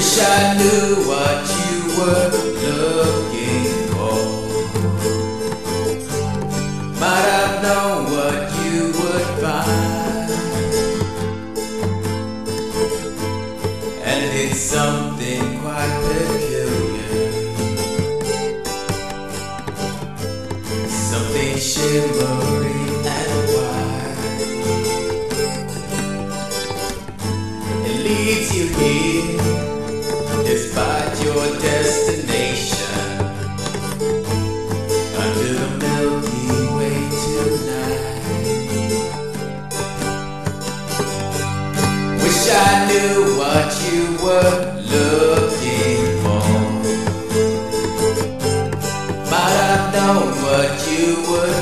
Wish I knew what you were looking for. Might have known what you would find. And it's something quite peculiar. Something. It leads you here despite your destination. Under the Milky Way tonight. Wish I knew what you were looking for. Might have known what you would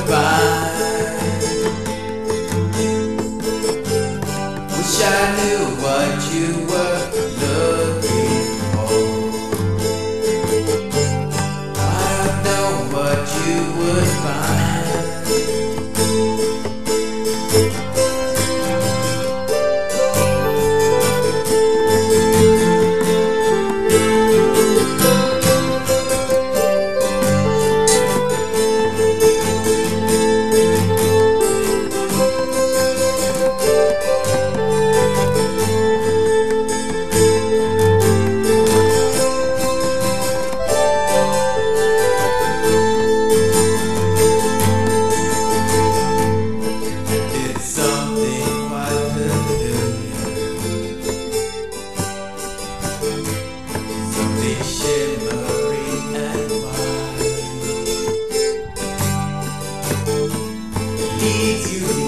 you